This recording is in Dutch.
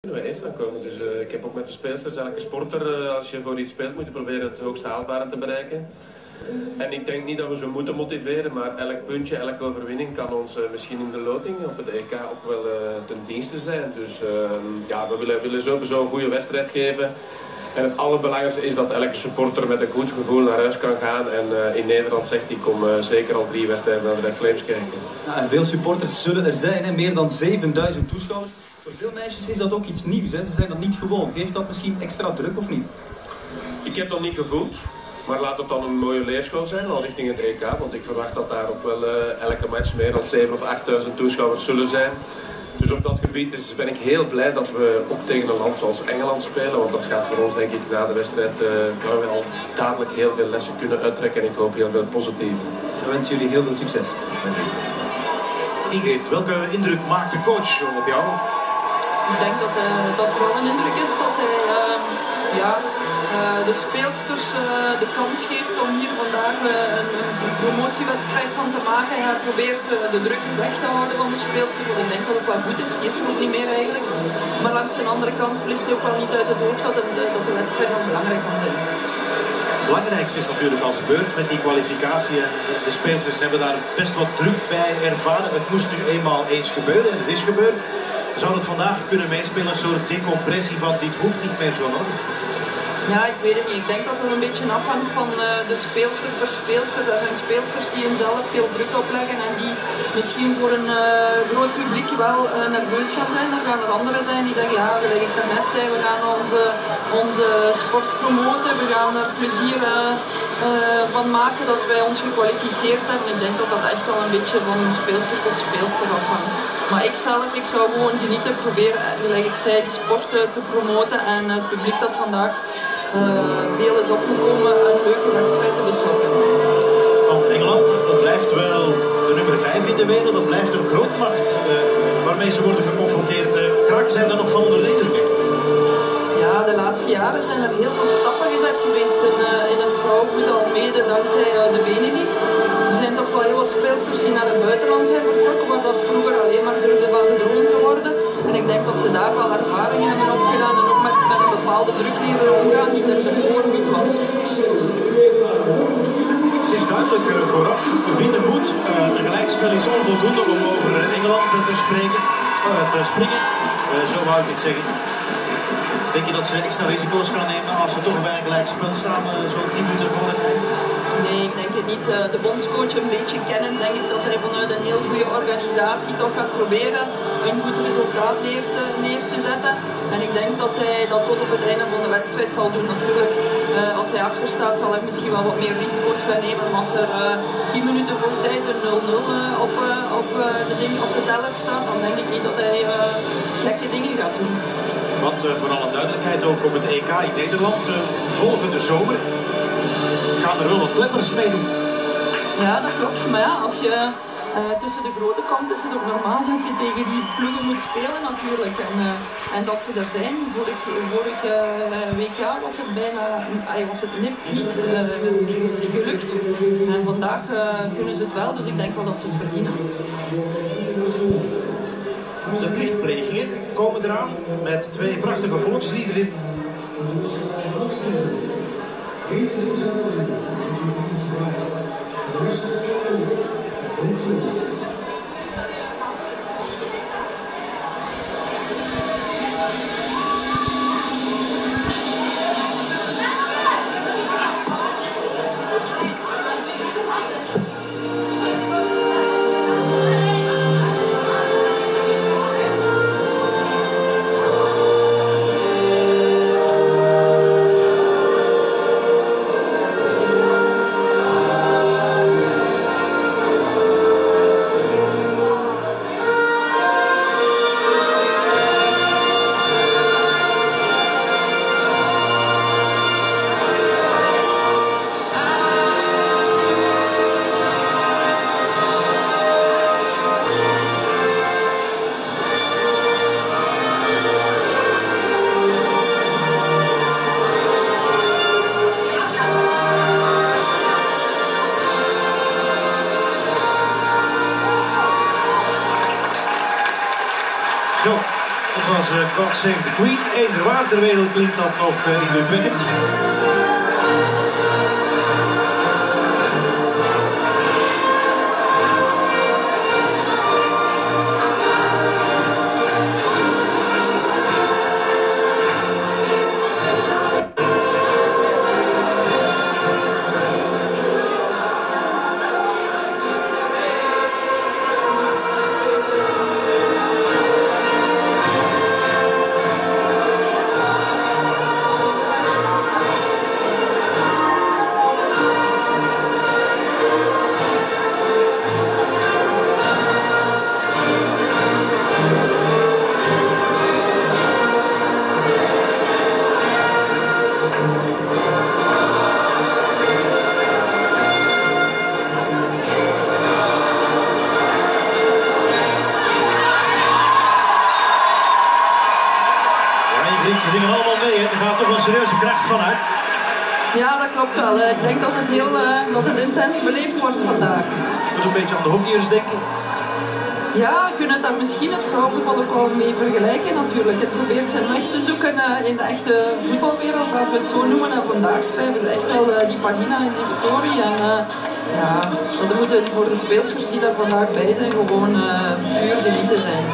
we eerst komen. Dus uh, ik heb ook met de speelsters, elke sporter, uh, als je voor iets speelt, moet je proberen het hoogst haalbare te bereiken. En ik denk niet dat we ze moeten motiveren, maar elk puntje, elke overwinning kan ons uh, misschien in de loting op het EK ook wel ten dienste zijn. Dus ehm, ja, we willen, willen sowieso een goede wedstrijd geven. En het allerbelangrijkste is dat elke supporter met een goed gevoel naar huis kan gaan. En in Nederland zegt hij, kom zeker al drie wedstrijden naar de Red Flames kijken. En veel supporters zullen er zijn, hè? meer dan 7000 toeschouwers. Voor veel meisjes is dat ook iets nieuws, hè? ze zijn dat niet gewoon. Geeft dat misschien extra druk of niet? Ik heb dat niet gevoeld. Maar laat het dan een mooie leerschool zijn, al richting het EK. Want ik verwacht dat daar ook wel uh, elke match meer dan 7.000 of 8.000 toeschouwers zullen zijn. Dus op dat gebied is, ben ik heel blij dat we ook tegen een land zoals Engeland spelen. Want dat gaat voor ons denk ik na de wedstrijd, uh, kunnen we al dadelijk heel veel lessen kunnen uittrekken. En ik hoop heel veel positieve. We wensen jullie heel veel succes. Ingrid, welke indruk maakt de coach op jou? Ik denk dat, uh, dat vooral een indruk is dat hij uh, ja, uh, de speelsters uh, de kans geeft om hier vandaag een, promotiewedstrijd van te maken. Hij probeert de druk weg te houden van de speelsters, wat ik denk dat ook wel goed is. Die is niet meer eigenlijk. Maar langs de andere kant verliest hij ook wel niet uit het oog dat, dat de wedstrijd nog belangrijk kan zijn. Belangrijkste is natuurlijk als gebeurt met die kwalificatie. En de speelsters hebben daar best wat druk bij ervaren. Het moest nu eenmaal eens gebeuren en het is gebeurd. Zou het vandaag kunnen meespelen, een soort decompressie van dit hoeft niet meer zo nodig? Ja, ik weet het niet. Ik denk dat het een beetje afhangt van uh, de speelster per speelster. Er zijn speelsters die zelf veel druk opleggen en die misschien voor een uh, groot publiek wel uh, nerveus gaan zijn. Er gaan er anderen zijn die zeggen, ja, gelijk ik daarnet zei, we gaan onze, onze sport promoten, we gaan er plezier van maken dat wij ons gekwalificeerd hebben. Ik denk dat dat echt wel een beetje van speelster tot speelster afhangt. Maar ik zelf, ik zou gewoon genieten, proberen, gelijk ik zei, die sport te promoten en het publiek dat vandaag veel is opgekomen een leuke wedstrijd te besloten. Want Engeland, dat blijft wel de nummer 5 in de wereld, dat blijft een grootmacht uh, waarmee ze worden geconfronteerd. Graag zijn er nog van onder de indruk. Ja, de laatste jaren zijn er heel veel stappen gezet geweest in, in het vrouwenvoetbal, mede dankzij de Benelink. Er zijn toch wel heel wat speelsters die naar het buitenland zijn vertrokken, vooraf, winnen moet. Uh, een gelijkspel is onvoldoende om over Engeland te spreken, uh, te springen. zo wou ik het zeggen. Denk je dat ze extra risico's gaan nemen als ze toch bij een gelijkspel staan, zo'n 10 minuten de? Ik denk het niet. Eh, de bondscoach een beetje kennen, denk ik dat hij vanuit een heel goede organisatie toch gaat proberen een goed resultaat neer te, zetten. En ik denk dat hij dat tot op het einde van de wedstrijd zal doen. Natuurlijk, uh, als hij achter staat, zal hij misschien wel wat meer risico's gaan nemen. Maar als er uh, eh, 10 minuten voor tijd een 0-0 op, op, de op de teller staat, dan denk ik niet dat hij gekke dingen gaat doen. Want voor alle duidelijkheid ook op het EK in Nederland volgende zomer gaan er wel wat kleppers meedoen. Ja, dat klopt. Maar ja, als je uh, tussen de grote komt, is het ook normaal dat je tegen die ploegen moet spelen natuurlijk. En, en dat ze er zijn. Vorig, vorig uh, WK was het bijna was het nip niet gelukt. En vandaag kunnen ze het wel, dus ik denk wel dat ze het verdienen. De plichtplegingen komen eraan met twee prachtige volksliederen. was eh, God Save the Queen. In de waterwereld klinkt dat nog eh, indrukwekkend. Kracht vanuit. Ja, dat klopt wel. Ik denk dat het heel uh, dat het intens beleefd wordt vandaag. Je moet een beetje aan de hockeyers denken. Ja, het daar misschien het vrouwenvoetbal ook wel mee vergelijken natuurlijk. Het probeert zijn weg te zoeken uh, in de echte voetbalwereld, laten we het zo noemen. En vandaag schrijven ze echt wel die pagina in de historie. En ja, dat moeten voor de speelsters die daar vandaag bij zijn gewoon puur genieten zijn.